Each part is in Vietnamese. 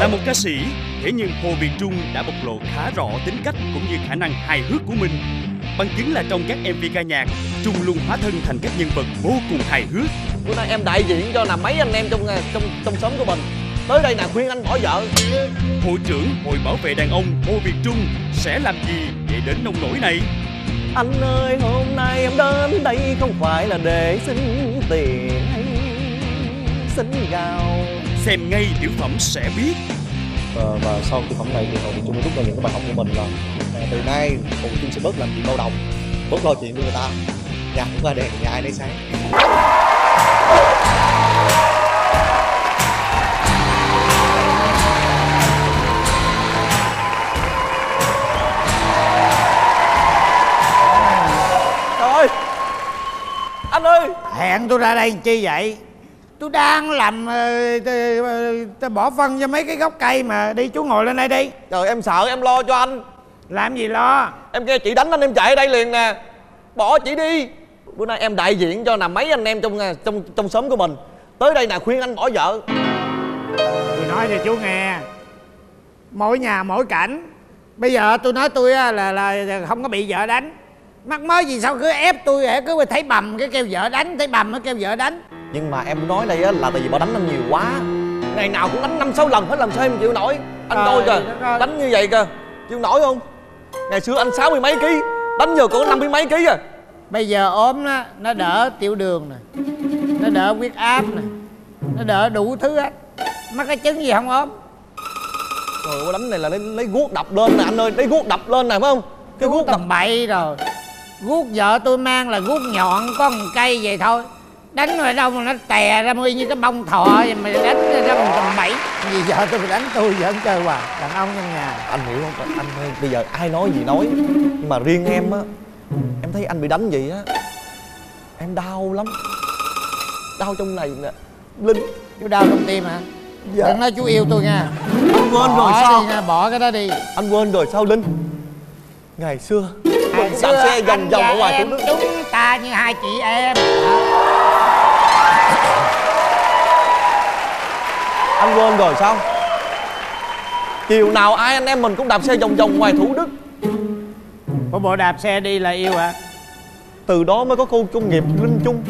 Là một ca sĩ, thế nhưng Hồ Việt Trung đã bộc lộ khá rõ tính cách cũng như khả năng hài hước của mình. Bằng chứng là trong các MV ca nhạc, Trung luôn hóa thân thành các nhân vật vô cùng hài hước. bữa nay em đại diện cho là mấy anh em trong trong trong xóm của mình tới đây là khuyên anh bỏ vợ Hội trưởng Hội Bảo vệ Đàn ông Hồ Việt Trung sẽ làm gì để đến nông nổi này? anh ơi hôm nay em đến đây không phải là để xin tiền hay xin gạo Xem ngay tiểu phẩm sẽ biết. và, và sau cái phẩm này thì Hồ Việt Trung rút ra những cái bài học của mình là à, từ nay Việt Trung sẽ bớt làm chuyện bao đồng bớt lo chuyện của người ta. Nhà cũng qua đèn nhà ai nấy sáng. Trời ơi! Anh ơi! Hẹn tôi ra đây làm chi vậy tôi đang làm ờ, t- ờ, bỏ phân cho mấy cái gốc cây mà đi chú ngồi lên đây đi. Trời em sợ em lo cho anh. Làm gì lo? Em nghe chị đánh anh em chạy ở đây liền nè. Bỏ chị đi. Bữa nay em đại diện cho là mấy anh em trong trong trong xóm của mình. Tới đây là khuyên anh bỏ vợ. Tôi nói cho chú nghe. Mỗi nhà mỗi cảnh. Bây giờ tôi nói tôi là là không có bị vợ đánh. Mắc mới gì sao cứ ép tôi cứ thấy bầm cái kêu vợ đánh thấy bầm cái kêu vợ đánh nhưng mà em nói đây á là tại vì bà đánh anh nhiều quá. Ngày nào cũng đánh năm sáu lần hết làm sao em chịu nổi? Anh coi kìa đánh như vậy kìa chịu nổi không? Ngày xưa anh sáu mươi mấy ký đánh giờ có năm mươi mấy ký à. Bây giờ ốm nó nó đỡ tiểu đường nè nó đỡ huyết áp nè nó đỡ đủ thứ hết. Mắc cái chứng gì không ốm? Trời ơi đánh này là lấy, lấy guốc đập lên nè anh ơi lấy guốc đập lên nè phải không? Cái guốc đập tầm bậy rồi. Guốc vợ tôi mang là guốc nhọn có một cây vậy thôi đánh ở đâu mà nó tè ra y như cái bông thọ vậy mà đánh ra bằng tầm bậy vì vợ tôi đánh tôi vẫn chơi hoài. Đàn ông trong nhà. Anh hiểu không? Anh ơi bây giờ ai nói gì nói. Nhưng mà riêng em á em thấy anh bị đánh vậy á em đau lắm. Đau trong này nè. Linh. Chú đau trong tim hả? Dạ. đừng nói chú yêu tôi nha. Anh quên rồi bỏ sao? đi nha bỏ cái đó đi. Anh quên rồi sao linh? Ngày xưa Ngày xưa xe vòng vòng và ở ngoài đức chúng ta như hai chị em anh quên rồi sao? Chiều nào ai anh em mình cũng đạp xe vòng vòng ngoài thủ đức. Có bộ đạp xe đi là yêu hả? Từ đó mới có khu công nghiệp linh trung.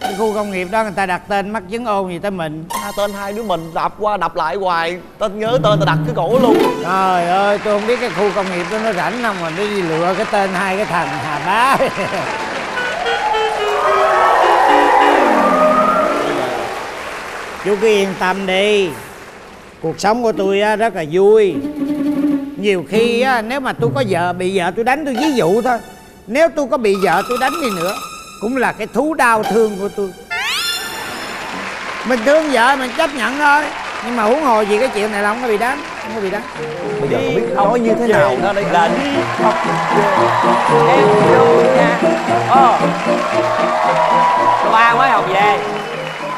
Cái khu công nghiệp đó người ta đặt tên mắc chứng ôn gì tới mình. À, tên hai đứa mình đạp qua đạp lại hoài. Tên nhớ tên tao đặt cái cổ luôn. Trời ơi tôi không biết cái khu công nghiệp đó nó rảnh không mà nó đi lựa cái tên hai cái thằng hà bá chú cứ yên tâm đi. Cuộc sống của tôi á, rất là vui. Nhiều khi á, nếu mà tôi có vợ bị vợ tôi đánh tôi ví dụ thôi. Nếu tôi có bị vợ tôi đánh đi nữa cũng là cái thú đau thương của tôi. Mình thương vợ mình chấp nhận thôi nhưng mà huống hồ gì cái chuyện này là không có bị đánh không có bị đánh. Bây giờ không biết nói như thế nào. đó đây là đi. Học về em vô nha. Ồ ba mới học về.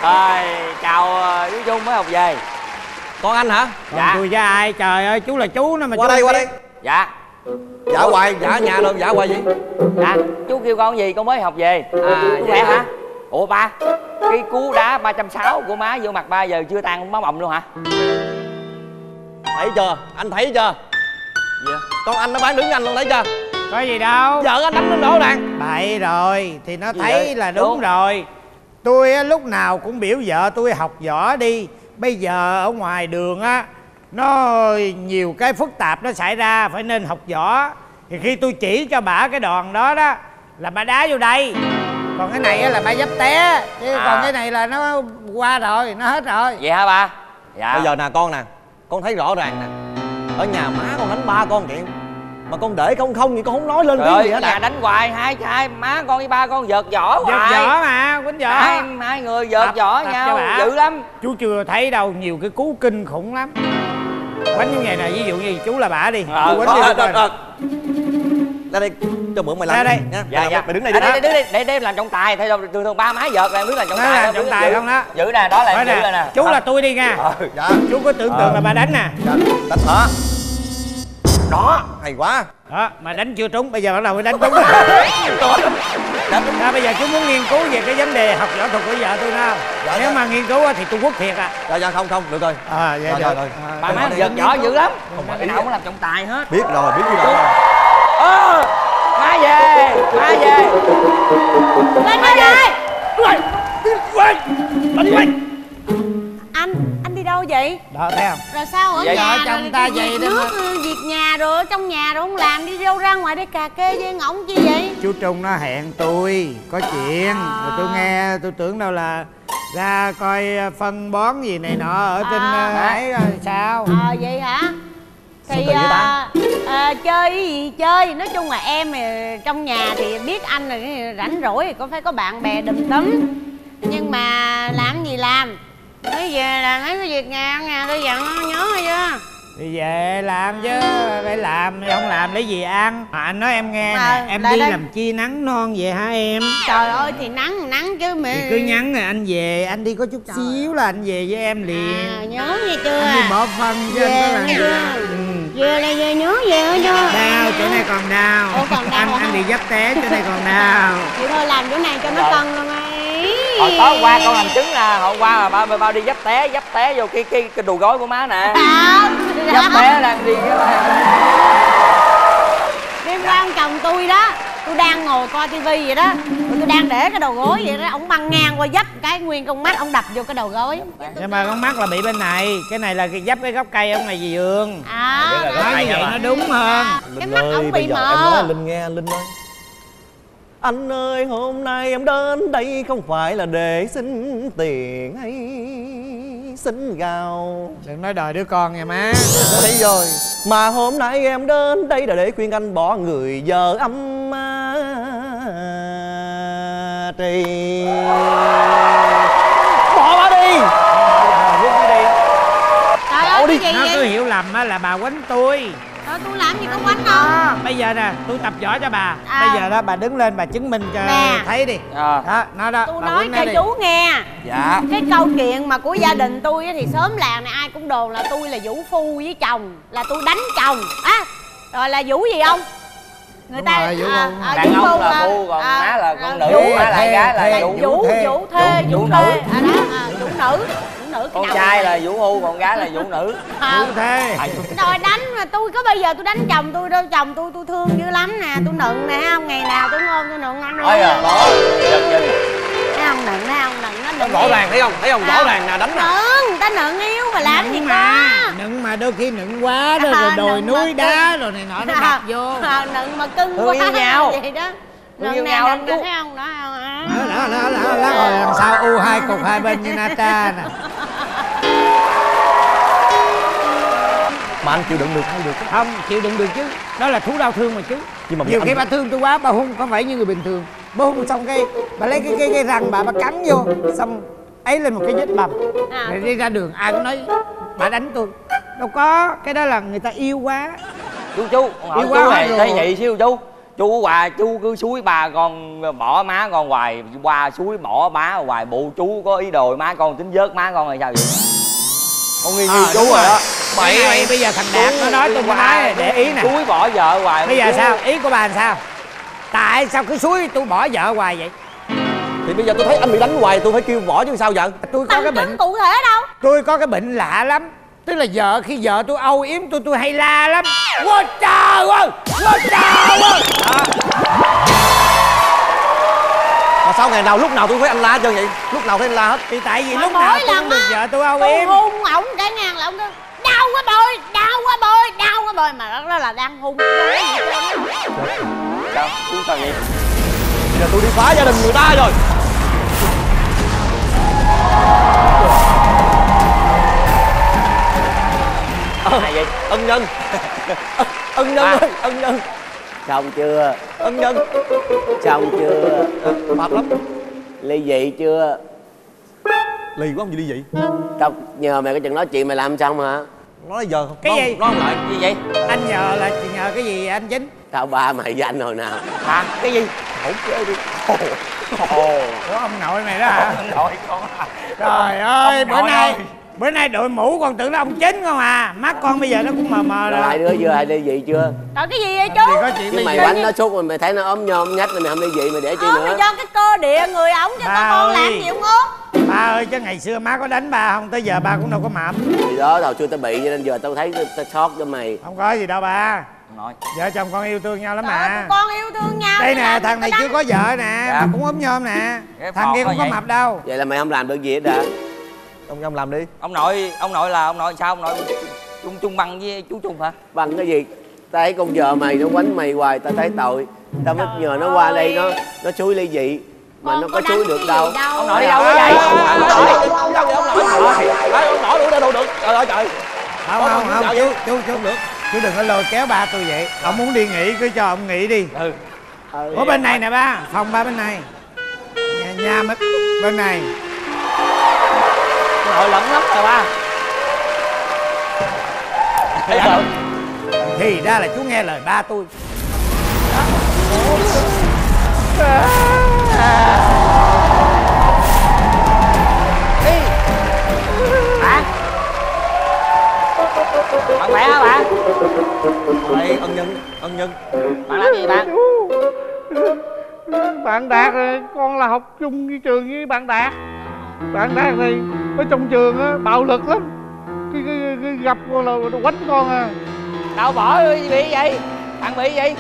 Rồi chào ờ, chú trung mới học về. Con anh hả? Còn Dạ. tôi với ai? Trời ơi chú là chú nó mà qua chú đây qua biết. đây. Dạ. Dạ hoài dạ nhà đâu dạ hoài gì? Dạ. Chú kêu con gì? Con mới học về. À vậy hả? ủa ba cái cú đá ba trăm sáu của má vô mặt ba giờ chưa tan máu bầm luôn hả? Thấy chưa? Anh thấy chưa? Dạ con anh nó bán đứng anh luôn thấy chưa? Có gì đâu. Vợ anh đánh lên rõ ràng bậy rồi thì nó thấy vậy? là đúng, Đúng. rồi tôi á, lúc nào cũng biểu vợ tôi học võ đi. Bây giờ ở ngoài đường á nó nhiều cái phức tạp nó xảy ra phải nên học võ. Thì khi tôi chỉ cho bà cái đòn đó đó là bà đá vô đây. Còn cái này á là bà dấp té. Chứ À. còn cái này là nó qua rồi nó hết rồi. Vậy hả ba dạ. Bây giờ nè con nè con thấy rõ ràng nè. Ở nhà má con đánh ba con chuyện mà con để không không thì con không nói lên trời tiếng ơi gì hết nhà à? đánh hoài hai hai má con với ba con vợt võ giật hoài. võ mà quýnh võ hai hai người vợt Tập- võ tập cho nhau dữ lắm. Chú chưa thấy đâu nhiều cái cú kinh khủng lắm. Bánh như vậy nè ví dụ như chú là bả đi Ờ, Ờ, ờ, đi ờ, coi. ờ. ra đây cho mượn mày làm Ra đây. nha. Dạ mày, dạ. mày đứng đây À, đi để, để, để, để, để làm trọng tài. Thay thường thường ba má vợt là em biết là trọng tài làm trọng tài không đó? giữ nè đó là giữ nè. chú Ờ. là tôi đi nha. Ờ. dạ. Chú có tưởng tượng là bà đánh nè. Dạ đánh hả đó. Hay quá. Đó mà đánh chưa trúng bây giờ bắt đầu mới đánh trúng. Rồi đó, bây giờ chú muốn nghiên cứu về cái vấn đề học võ thuật của vợ tôi nào. Dạ, nếu dạ. mà nghiên cứu á thì tôi quốc thiệt à. Dạ dạ không không được rồi. À vậy Rồi, được. rồi, rồi. À, bà má giật võ dữ lắm. Không phải cái nào cũng làm trọng tài hết. Biết rồi biết cái đó. Ơ má về má về. Lên má đây về anh anh đi đâu vậy? Đó thấy không? Rồi sao ở Vậy nhà vợ chồng rồi ta vậy nước mà. ừ, việc nhà rồi ở trong nhà rồi không làm đi đâu ra ngoài đây cà kê với ngỗng chi vậy? Chú trung nó hẹn tôi có chuyện. Rồi tôi nghe tôi tưởng đâu là ra coi phân bón gì này nọ ở trên À. ờ, ấy rồi sao? Ờ vậy hả? Thì à, à, chơi gì chơi? Nói chung là em trong nhà thì biết anh là cái rảnh rỗi thì có phải có bạn bè đùm tấm. Nhưng mà làm gì làm nói về là thấy cái việc nhà nhà tôi dặn nhớ rồi chưa? Đi về làm chứ phải làm không làm lấy gì ăn. Mà anh nói em nghe Mà, nè em đi đây. làm chi nắng non vậy hả em? Trời ơi thì nắng nắng chứ mẹ thì cứ nhắn rồi anh về anh đi có chút xíu là anh về với em liền. À, nhớ nghe chưa anh đi bỏ phân chứ anh có làm Về gì chưa? ừ. về là về nhớ về hết chưa đau chỗ này còn đau. Ủa, còn đau anh hả? anh bị dấp té chỗ này còn đau. Thì thôi làm chỗ này cho nó cân luôn hồi tối qua con làm chứng là hôm qua là ba ba đi dấp té dấp té vô cái cái cái đùi gối của má nè. Dấp té đang đi đêm qua ông chồng tôi đó tôi đang ngồi coi tivi vậy đó. Rồi tôi đang để cái đầu gối vậy đó. Ông băng ngang qua dấp cái nguyên con mắt ông đập vô cái đầu gối. Nhưng mà con mắt là bị bên này. Cái này là cái dấp cái gốc cây ông này gì giường. À nói như vậy nó đúng hơn. Cái linh mắt ông bây bị giờ em nói mờ. Linh nghe linh ơi anh ơi hôm nay em đến đây không phải là để xin tiền hay xin gạo. Đừng nói đòi đứa con nha má. Thấy rồi. Mà hôm nay em đến đây là để khuyên anh bỏ người vợ âm ma trì. Bỏ bà đi. Trời ơi cái gì nó cứ vậy hiểu lầm á là bà quánh tôi Có quánh đâu đó bây giờ nè tôi tập võ cho bà À. bây giờ đó bà đứng lên bà chứng minh cho Nè. thấy đi à. đó nó đó tôi bà nói cho đi. chú nghe dạ cái câu chuyện mà của gia đình tôi á thì sớm làng này ai cũng đồn là tôi là vũ phu với chồng là tôi đánh chồng á rồi là vũ gì không người Đúng ta rồi, vũ à, phu. à, đàn vũ ông là à, phu còn à, má là à, con nữ vũ- má là gái là vũ vũ vũ thê. vũ Vũ vũ nữ. thê à đó à, vũ nữ cái con đầu trai là vũ phu còn gái là vũ nữ. Không. Vũ thê rồi đánh mà tôi có bây giờ tôi đánh chồng tôi đâu chồng tôi tôi thương dữ lắm nè tôi nựng nè thấy không? Ngày nào tôi ôm tôi nựng anh luôn. ôi à đó giật giật thấy không? Nựng thấy không? Nựng nó đừng Rõ ràng thấy không? Thấy không? Rõ ràng nè đánh nè. Nựng người ta nựng yêu mà làm gì nựng có. mà nựng mà đôi khi nựng quá đó rồi À, đồi nựng mà núi đá rồi này nọ nó đập vô. À, nựng mà cưng quá yêu nhau. vậy đó. Thương yêu nựng nhau lắm nựng chú. thấy không? Đó không à. đó đó đó đó, đó rồi làm sao u hai cục hai bên như nata nè Mà anh chịu đựng được hay được? Chứ không chịu đựng được chứ. Đó là thú đau thương mà chú Nhưng mà nhiều anh- khi bà thương tôi quá bà hung có phải như người bình thường. Bà hung xong cái bà lấy cái cái cái răng bà bà cắn vô xong ấy lên một cái vết bầm. À. rồi đi ra đường ai cũng nói bà đánh tôi. Đâu có cái đó là người ta yêu quá. Chú chú Yêu quá chú này tế nhị xíu chú. Chú hoài chú cứ suối bà con bỏ má con hoài qua suối bỏ má hoài. Bộ chú có ý đồ má con tính vớt má con là sao vậy con nghi nghi À, chú rồi rồi. đó. Cái này bây giờ thằng Đạt nó nói tôi mới nói để ý nè. Suối bỏ vợ hoài. Bây giờ chú- sao? Ý của bà làm sao? Tại sao cứ suối tôi bỏ vợ hoài vậy? Thì bây giờ tôi thấy anh bị đánh hoài tôi phải kêu bỏ chứ sao vậy? Tôi có cái bệnh cụ thể đâu. Tôi có cái bệnh lạ lắm. Tức là vợ khi vợ tôi âu yếm tôi tôi hay la lắm. Quá trời ơi! Quá trời ơi! Đó Mà sao ngày nào lúc nào tôi thấy anh la hết trơn vậy? Lúc nào thấy anh la hết? Thì tại vì Mà lúc nào tôi cũng được vợ tôi âu tôi yếm hung ổng cái ngang là ông kêu đau quá bồi đau quá bồi đau quá bồi mà đó, đó là đang hung đâu sao chú sao vậy Bây giờ tôi đi phá gia đình người ta rồi. Ai vậy? Ân nhân. Ân nhân ơi Ân nhân xong chưa? Ân nhân xong chưa? Ờ, Mệt lắm. Ly dị chưa? Lì quá không gì đi vậy tao nhờ mày cái chừng nói chuyện mày làm xong hả? Nói giờ không? Cái nói- gì? Nói lại gì vậy? Anh nhờ là nhờ cái gì anh chính tao ba mày với anh hồi nào. Hả? Cái gì? Không chơi đi. Ủa ông nội mày đó hả? Nội con trời ơi Ông bữa nội nay ơi. Bữa nay đội mũ còn tưởng nó ông chính không à? Mắt con bây giờ nó cũng mờ mờ rồi hai rồi đứa chưa hai ly dị chưa? Trời cái gì vậy chú? Có chuyện chứ mày quánh nó suốt rồi mày thấy nó ốm nhom nhách rồi mày không ly dị mày để chi Không nữa. do cái cơ địa người ổng chứ Ba con làm ơi. gì ông út ba ơi chứ ngày xưa má có đánh ba không tới giờ ba cũng đâu có mập. Thì đó hồi xưa tao bị cho nên giờ tao thấy tao- sót cho mày. Không có gì đâu ba. Nội vợ chồng con yêu thương nhau lắm Trời mà. con yêu thương nhau đây nè thằng này chưa có vợ nè Dạ. mà cũng ốm nhom nè. Thằng kia không có mập đâu. Vậy là mày không làm được gì hết đã ông ông làm đi. Ông nội ông nội là ông nội sao? Ông nội chung chung bằng với chú chung hả? Bằng cái gì? Tao thấy con vợ mày nó quánh mày hoài tao thấy tội. Tao mới nhờ nó qua đây nó nó xúi ly dị mà nó có xúi được đâu. ông nội đi đâu vậy? Ông nội ông nội ông nội ông nội đâu đâu được trời ơi trời. Không không không chú chú chú được. Chú đừng có lôi kéo ba tôi vậy. Ông muốn đi nghỉ cứ cho ông nghỉ đi. Ừ. Ở bên này nè ba. Phòng ba bên này. Nhà, nhà bên, bên này nội lẫn lắm rồi ba. Ê, trời. thì ra là chú nghe lời ba tôi. Bạn bạn khỏe hả? Bạn đây ân nhân ân nhân. Bạn làm gì bạn? Bạn đạt rồi con là học chung với trường với bạn đạt bạn đạt này ở trong trường á bạo lực lắm. Cái, cái, cái gặp con là nó quánh con à. Đâu bỏ bị vậy. Bạn bị gì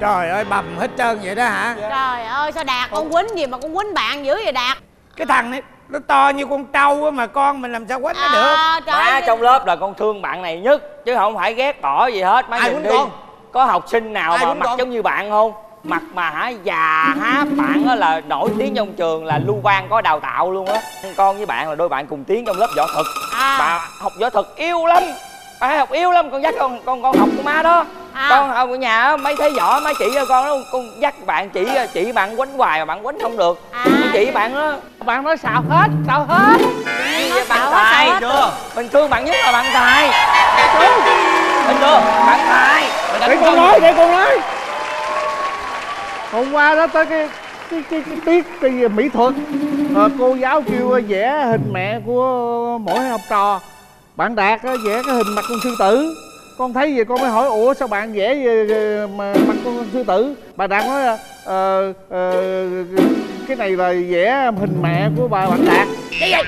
trời ơi bầm hết trơn vậy đó hả? Trời ơi sao Đạt con quýnh gì mà con quýnh bạn dữ vậy Đạt? Cái thằng này nó to như con trâu á mà con mình làm sao quánh nó được? À, trời má ơi, trong lớp là con thương bạn này nhất chứ không phải ghét bỏ gì hết. Má Ai nhìn đi. con? có học sinh nào Ai mà mặt con? giống như bạn không mặt mà hả già háp bạn á là nổi tiếng trong trường là lưu quan có đào tạo luôn á. Con với bạn là đôi bạn cùng tiếng trong lớp võ thuật. À. bà học võ thuật yêu lắm. Bà học yêu lắm. Con dắt con con con học của má đó. À. con học ở nhà á, mấy thế võ má chỉ cho con đó con dắt bạn chỉ chỉ bạn quánh hoài mà bạn quánh không được. À. chỉ bạn đó. Bạn nói xạo hết xạo hết. Nói bạn tài chưa mình thương bạn nhất là bạn tài Thấy chưa bạn tài để con nói để con nói hôm qua đó tới cái cái cái, cái tiết cái gì mỹ thuật. Ờ, cô giáo kêu vẽ hình mẹ của mỗi học trò. Bạn đạt á, vẽ cái hình mặt con sư tử. Con thấy vậy con mới hỏi ủa sao bạn vẽ về, mà mặt con sư tử? Bà đạt nói là ờ, ờ, cái này là vẽ hình mẹ của bà bạn đạt. Trời ơi,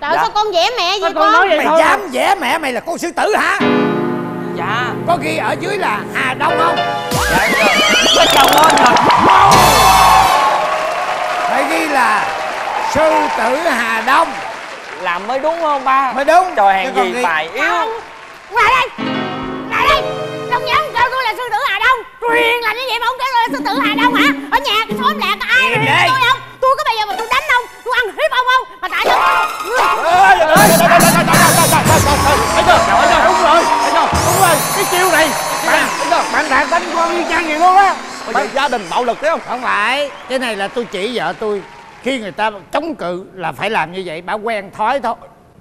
Dạ. sao con vẽ mẹ vậy con con? nói vậy mày thôi. dám vẽ mẹ mày là con sư tử hả? Dạ. Có ghi ở dưới là hà đông không cái chồng ơi trời phải ghi là sư tử hà đông. Làm mới đúng không ba? Mới đúng. Trời hàng gì ghi- bài yêu Không. Lại đây. Lại đây. Không dám kêu tôi là sư tử Hà Đông. Truyền là như vậy mà không kêu tôi là sư tử Hà Đông hả lực thấy không? Không phải cái này là tôi chỉ vợ tôi. Khi người ta chống cự là phải làm như vậy bà quen thói thôi.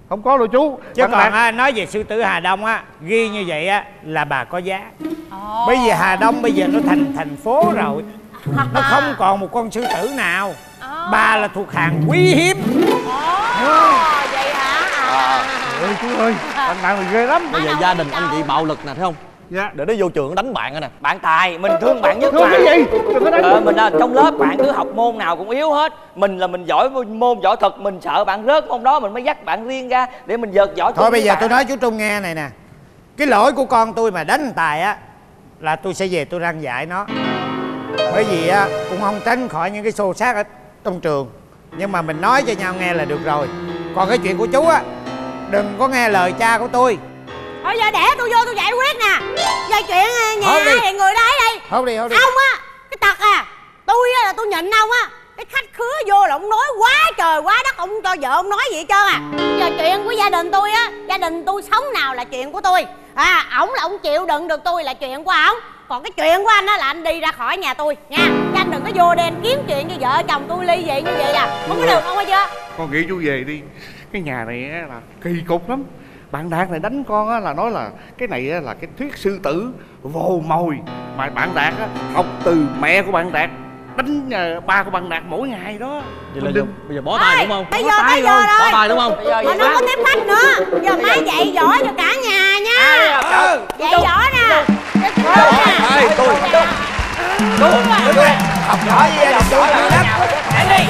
Không có đâu chú. Chứ Bạn còn á, nói về sư tử hà đông á ghi như vậy á là bà có giá. Bởi vì hà đông bây giờ nó thành thành phố rồi. Nó không còn một con sư tử nào. Bà là thuộc hàng quý hiếm. Ồ, vậy hả? À. Ôi chú ơi, bạn Đạt là ghê lắm. Bây giờ gia đình anh chị bạo lực nè thấy không Dạ. Để nó vô trường nó đánh bạn rồi nè. Bạn tài mình thương bạn nhất Thương mà. cái gì? Đừng có đánh. Ờ, mình là trong lớp bạn cứ học môn nào cũng yếu hết. Mình là mình giỏi môn võ thuật mình sợ bạn rớt môn đó mình mới dắt bạn riêng ra để mình vợt thuật thôi bây giờ bạn. tôi nói chú trung nghe này nè. Cái lỗi của con tôi mà đánh tài á là tôi sẽ về tôi răng dạy nó. Bởi vì á cũng không tránh khỏi những cái xô xát ở trong trường. Nhưng mà mình nói cho nhau nghe là được rồi. Còn cái chuyện của chú á đừng có nghe lời cha của tôi Thôi giờ để tôi vô tôi giải quyết nè. Giờ chuyện ờ, nhà đi. ai thì người đó đây. Thôi đi thôi đi. Ông á Cái tật à Tôi á là tôi nhịn ông á. Cái khách khứa vô là ông nói quá trời quá đất Ông cho vợ ông nói gì hết trơn à. Giờ chuyện của gia đình tôi á Gia đình tôi sống nào là chuyện của tôi. À ổng là ông chịu đựng được tôi là chuyện của ổng. Còn cái chuyện của anh á là anh đi ra khỏi nhà tôi. Nha Chứ anh đừng có vô anh kiếm chuyện với vợ chồng tôi ly dị như vậy à. Không có được không có chưa? Con nghĩ chú về đi. Cái nhà này á là kỳ cục lắm Bạn Đạt này đánh con á là nói là Cái này á là cái thuyết sư tử vô mồi Mà bạn Đạt á học từ mẹ của bạn Đạt đánh ờ, ba của bằng đạt mỗi ngày đó. Vậy là giờ, đừng- bây giờ bó tay đúng không? bây giờ tay bây giờ luôn, rồi. bó tay đúng không? Mà nó có tiếp khách nữa. Giờ má dạy dỗ cho cả nhà nha. Dạy dỗ nè. Cho chú nè. Ê, tôi học giỏi gì học giỏi lắm Em đi